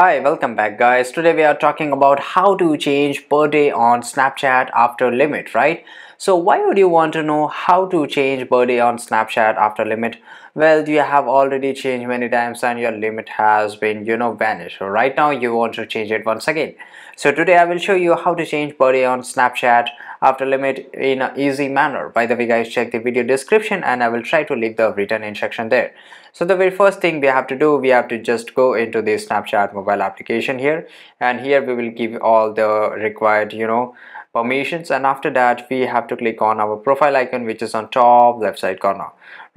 Hi, welcome back guys. Today we are talking about how to change per day on Snapchat after limit, right? So why would you want to know how to change birthday on Snapchat after limit? Well, you have already changed many times and your limit has been, you know, vanished. Right now you want to change it once again. So today I will show you how to change birthday on Snapchat after limit in an easy manner. By the way guys, check the video description and I will try to leave the written instruction there. So the very first thing we have to do, we have to just go into the Snapchat mobile application here and here we will give all the required, you know, permissions and after that we have to click on our profile icon which is on top left side corner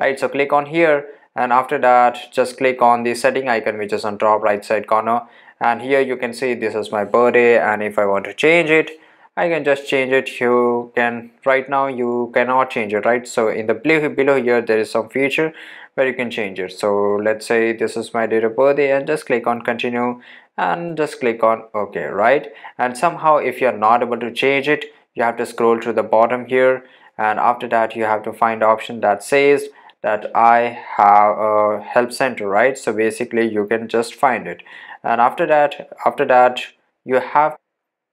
right? So click on here and after that just click on the setting icon which is on top right side corner. And here you can see this is my birthday and if I want to change it I can just change it. You can right now you cannot change it right? So in the blue below here there is some feature where you can change it. So let's say this is my date of birthday and just click on continue and just click on ok right? And somehow if you're not able to change it you have to scroll to the bottom here. And after that you have to find option that says that I have a help center right? So basically you can just find it. And after that after that you have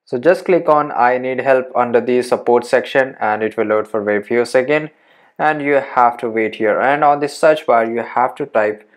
so just click on I need help under the support section and it will load for very few seconds and you have to wait here. And on the search bar you have to type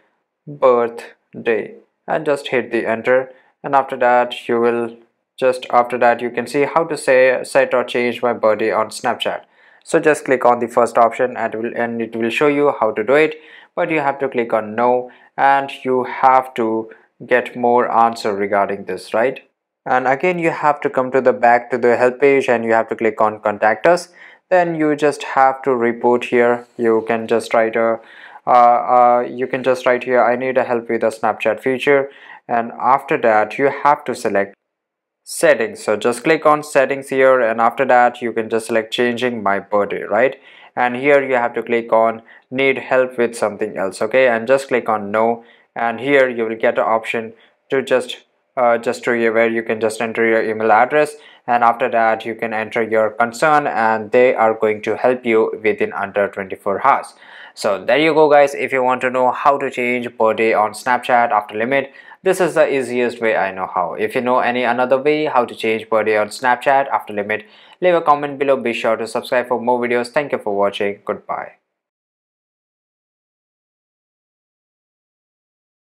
birthday and just hit the enter. And after that you will just after that you can see how to say set or change my birthday on Snapchat. So just click on the first option and it will and it will show you how to do it. But you have to click on no and you have to get more answer regarding this right? And again you have to come to the back to the help page and you have to click on contact us. Then you just have to report here. You can just write a you can just write here I need a help with a Snapchat feature and after that you have to select settings. So just click on settings here and after that you can just select changing my birthday right? And here you have to click on need help with something else okay? And just click on no and here you will get an option to just uh, just to where you can just enter your email address and after that you can enter your concern and they are going to help you within under 24 hours. So there you go guys. If you want to know how to change per day on snapchat after limit this is the easiest way i know how. If you know any another way how to change per day on snapchat after limit leave a comment below. Be sure to subscribe for more videos. Thank you for watching. Goodbye